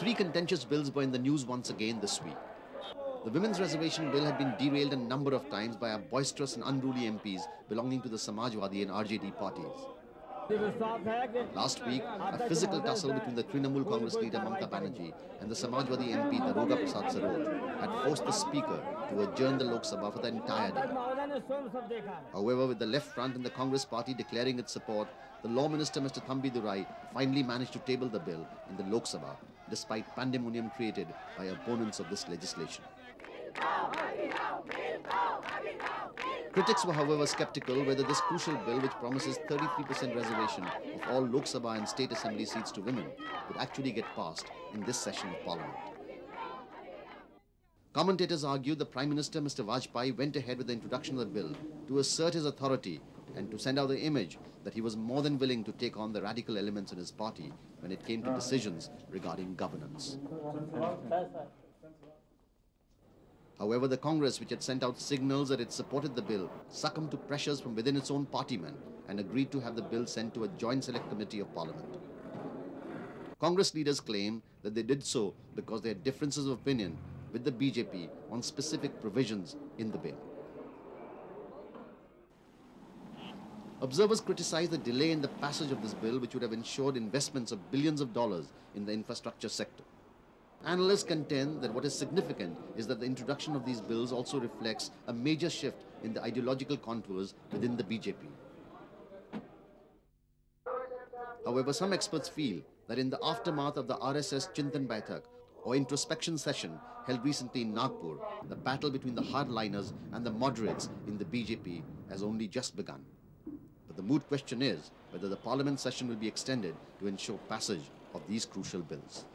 Three contentious bills were in the news once again this week. The Women's Reservation Bill had been derailed a number of times by boisterous and unruly MPs belonging to the Samajwadi and RJD parties. Last week, a physical tussle between the Trinamool Congress leader Mamata Banerjee and the Samajwadi MP Daroga Prasad Saroj had forced the Speaker to adjourn the Lok Sabha for the entire day. However, with the left front and the Congress party declaring its support, the Law Minister Mr. Thambidurai finally managed to table the bill in the Lok Sabha despite pandemonium created by opponents of this legislation. Critics were however skeptical whether this crucial bill which promises 33% reservation of all Lok Sabha and state assembly seats to women would actually get passed in this session of parliament. Commentators argue the Prime Minister Mr. Vajpayee went ahead with the introduction of the bill to assert his authority and to send out the image that he was more than willing to take on the radical elements in his party when it came to decisions regarding governance. However, the Congress, which had sent out signals that it supported the bill, succumbed to pressures from within its own partymen and agreed to have the bill sent to a joint select committee of parliament. Congress leaders claim that they did so because they had differences of opinion with the BJP on specific provisions in the bill. Observers criticize the delay in the passage of this bill which would have ensured investments of billions of dollars in the infrastructure sector. Analysts contend that what is significant is that the introduction of these bills also reflects a major shift in the ideological contours within the BJP. However, some experts feel that in the aftermath of the RSS Chintan Baithak or introspection session held recently in Nagpur, the battle between the hardliners and the moderates in the BJP has only just begun. The moot question is whether the parliament session will be extended to ensure passage of these crucial bills.